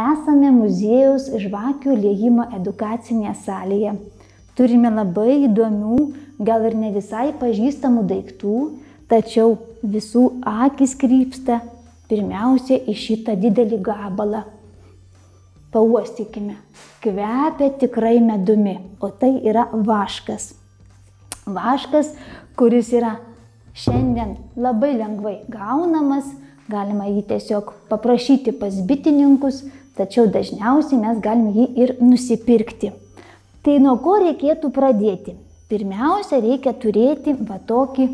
Esame muziejaus žvakių liejimo edukacinėje salėje. Turime labai įdomių, gal ir ne visai pažįstamų daiktų, tačiau visų akis krypsta pirmiausia į šitą didelį gabalą. Pauostykime. Kvepia tikrai medumi, o tai yra vaškas. Vaškas, kuris yra šiandien labai lengvai gaunamas, galima jį tiesiog paprašyti pas bitininkus, tačiau dažniausiai mes galime jį ir nusipirkti. Tai nuo ko reikėtų pradėti? Pirmiausia, reikia turėti va tokį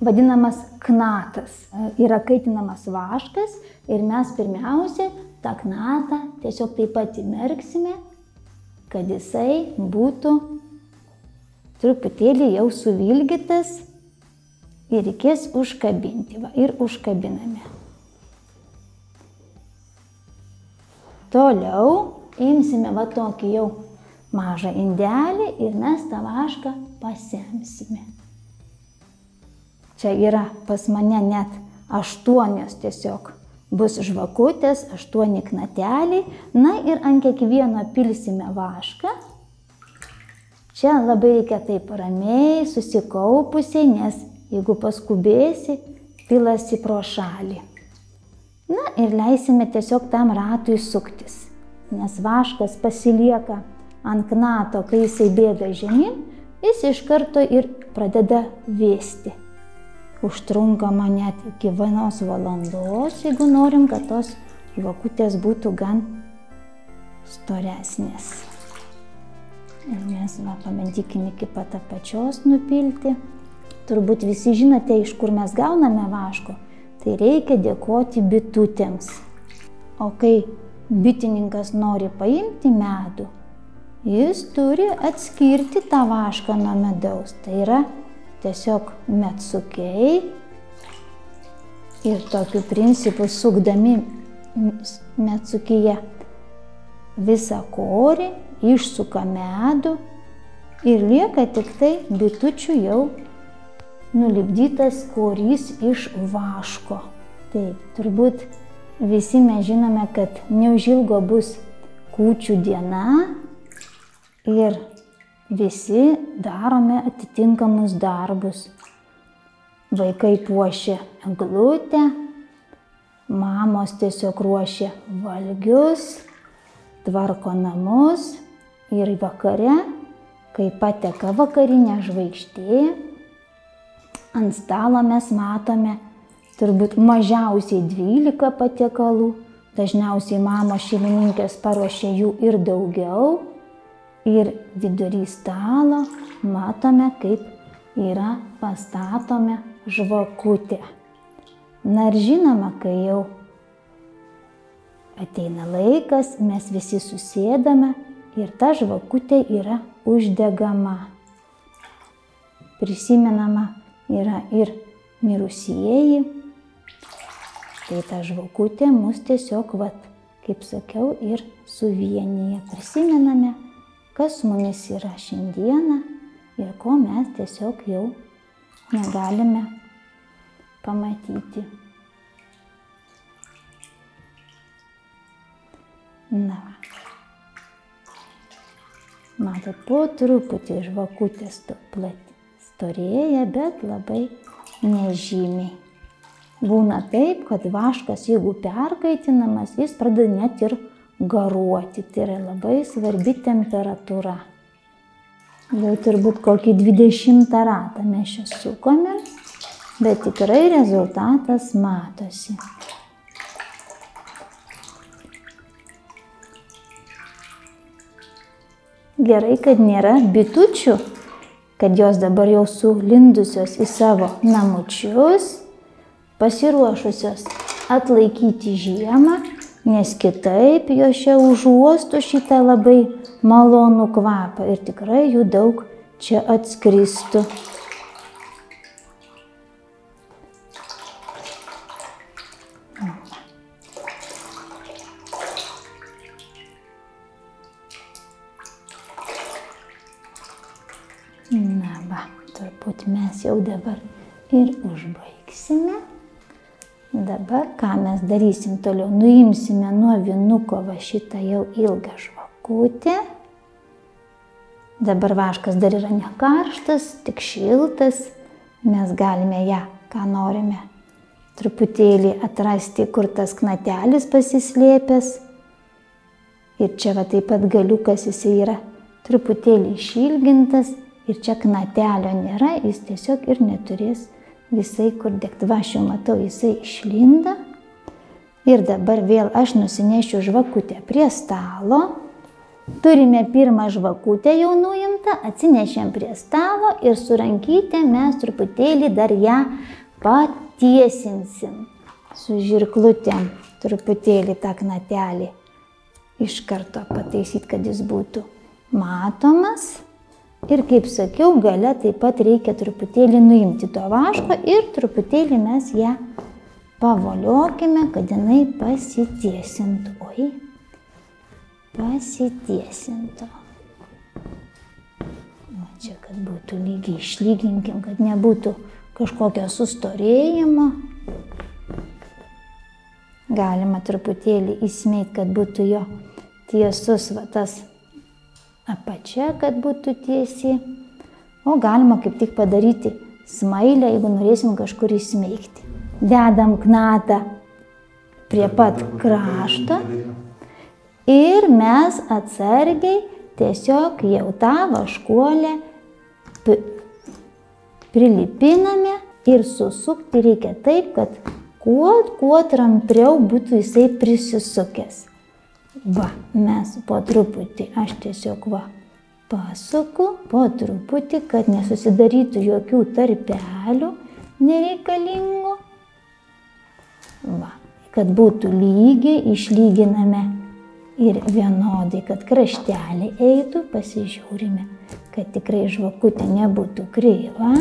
vadinamas knatas. Yra kaitinamas vaškas ir mes pirmiausia tą knatą tiesiog taip pat įmerksime, kad jisai būtų truputėlį jau suvilgytas ir reikės užkabinti. Va, ir užkabiname. Toliau imsime va tokį jau mažą indelį ir mes tą vašką pasemsime. Čia yra pas mane net aštuonios tiesiog bus žvakutės, aštuoni knateliai. Na ir ant kiekvieno pilsime vašką. Čia labai reikia taip ramiai, susikaupusiai, nes jeigu paskubėsi, pilasi pro šalį. Na ir leisime tiesiog tam ratui suktis, nes vaškas pasilieka ant knato, kai jisai bėga žemyn, jis iš karto ir pradeda vėsti. Užtrunkama net iki vienos valandos, jeigu norim, kad tos žvakutės būtų gan storesnės. Ir mes va, pabandykime iki pat apačios nupilti. Turbūt visi žinote, iš kur mes gauname vaško. Tai reikia dėkoti bitutėms. O kai bitininkas nori paimti medų, jis turi atskirti tą vašką nuo medaus. Tai yra tiesiog metsukiai ir tokiu principu sukdami metsukyje visą korį, išsuka medų ir lieka tik tai bitučių jau nulipdytas korys iš vaško. Tai turbūt visi mes žinome, kad neužilgo bus kūčių diena ir visi darome atitinkamus darbus. Vaikai puošia eglutę, mamos tiesiog ruošia valgius, tvarko namus ir vakare, kai pateka vakarinė žvaigždė, ant stalo mes matome turbūt mažiausiai 12 patiekalų, dažniausiai mamos šeimininkės paruošia jų ir daugiau. Ir vidury stalo matome, kaip yra pastatome žvakutė. Na ir žinoma, kai jau ateina laikas, mes visi susėdame ir ta žvakutė yra uždegama. Prisimenama yra ir mirusieji. Tai ta žvakutė mus tiesiog, vat, kaip sakiau, ir suvienyje. Prisimename, kas mumis yra šiandieną ir ko mes tiesiog jau negalime pamatyti. Na. Matot, po truputį žvakutės to plati storėja, bet labai nežymiai. Būna taip, kad vaškas, jeigu perkaitinamas, jis pradeda net ir garuoti. Tai yra labai svarbi temperatūra. Jau turbūt kokį 20 ratą mes čia sukome, bet tikrai rezultatas matosi. Gerai, kad nėra bitučių kad jos dabar jau sulindusios į savo namučius, pasiruošusios atlaikyti žiemą, nes kitaip jos čia užuostų šitą labai malonų kvapą ir tikrai jų daug čia atskristų. Turbūt mes jau dabar ir užbaigsime. Dabar ką mes darysim toliau? Nuimsime nuo vinuko va šitą jau ilgą žvakutę. Dabar vaškas dar yra ne karštas, tik šiltas. Mes galime ją, ką norime, truputėlį atrasti, kur tas knatelis pasislėpęs. Ir čia va taip pat galiukas jisai yra truputėlį išilgintas ir čia knatelio nėra, jis tiesiog ir neturės visai kur degti. Va, aš jau matau, jisai išlinda. Ir dabar vėl aš nusinešiu žvakutę prie stalo. Turime pirmą žvakutę jau nuimtą, atsinešėm prie stalo ir su rankytė mes truputėlį dar ją patiesinsim. Su žirklutėm truputėlį tą knatelį iš karto pataisyti, kad jis būtų matomas. Ir kaip sakiau, gale taip pat reikia truputėlį nuimti to vaško ir truputėlį mes ją pavoliokime, kad jinai pasitiesintų. Oi, pasitiesintų. O čia, kad būtų lygiai, išlyginkim, kad nebūtų kažkokio sustorėjimo. Galima truputėlį įsmeit, kad būtų jo tiesus va tas apačia, kad būtų tiesi. O galima kaip tik padaryti smailę, jeigu norėsim kažkur įsmeigti. Dedam knatą prie pat krašto ir mes atsargiai tiesiog jau tą vaškuolę prilipiname ir susukti reikia taip, kad kuo, kuo trampriau būtų jisai prisisukęs. Va, mes po truputį, aš tiesiog va, pasuku po truputį, kad nesusidarytų jokių tarpelių nereikalingų. Va, kad būtų lygiai, išlyginame ir vienodai, kad krašteliai eitų, pasižiūrime, kad tikrai žvakutė nebūtų kreiva.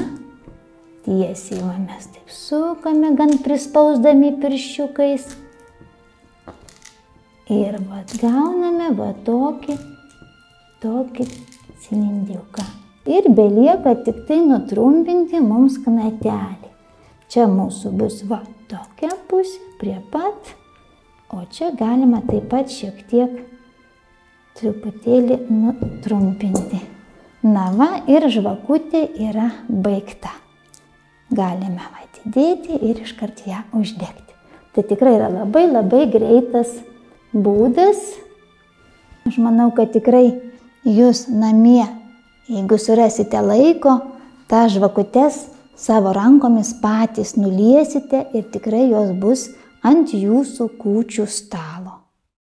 Tiesiai va mes taip sukame, gan prispausdami pirščiukais. Ir vat gauname va tokį, tokį cilindriuką. Ir belieka tik tai nutrumpinti mums knatelį. Čia mūsų bus va tokia pusė prie pat, o čia galima taip pat šiek tiek truputėlį nutrumpinti. Na va ir žvakutė yra baigta. Galime atidėti ir iškart ją uždegti. Tai tikrai yra labai labai greitas būdas. Aš manau, kad tikrai jūs namie, jeigu surasite laiko, tą žvakutes savo rankomis patys nuliesite ir tikrai jos bus ant jūsų kūčių stalo.